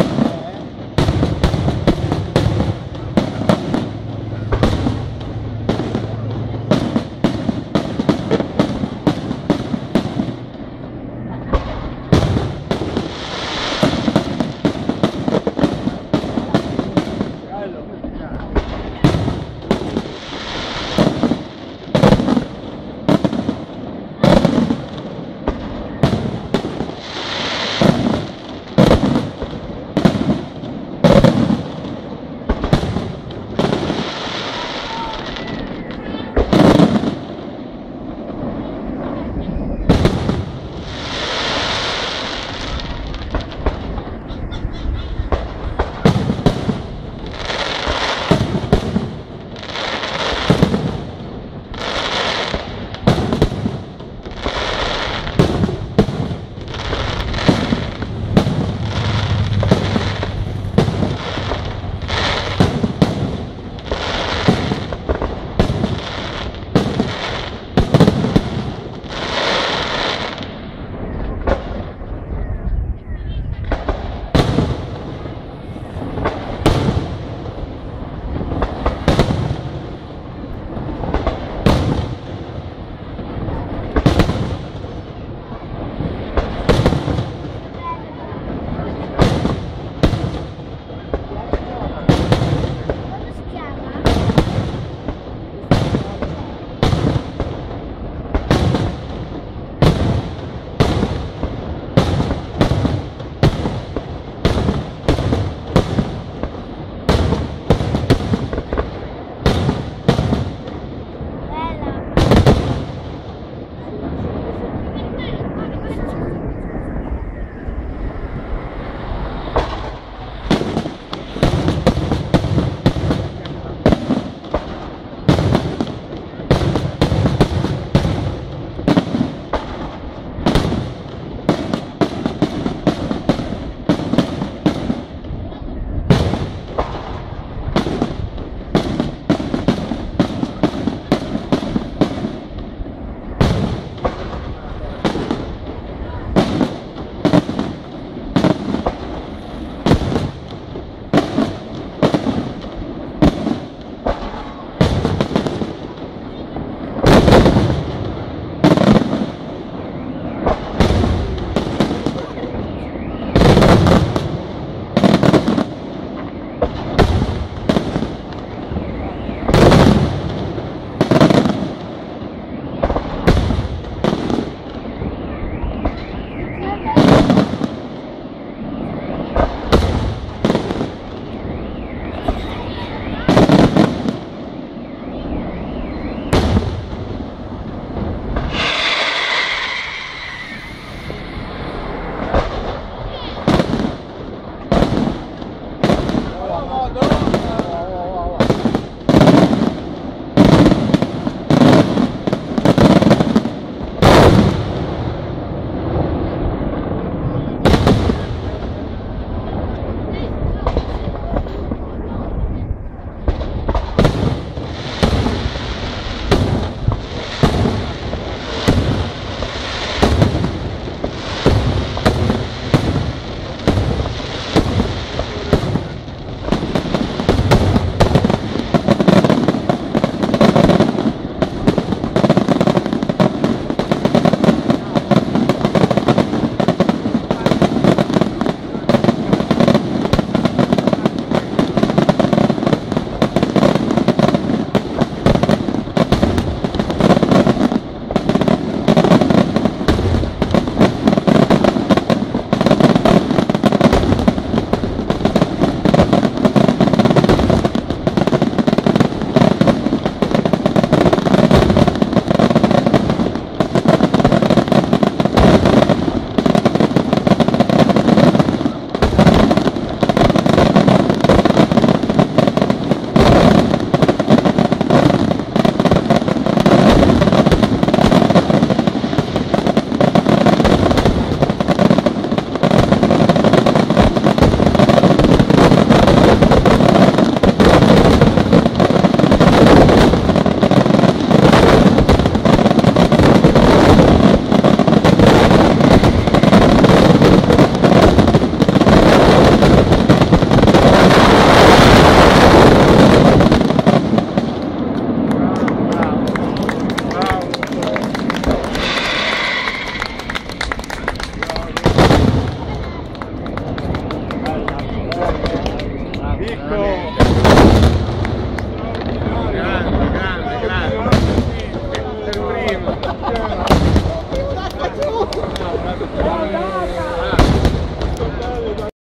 you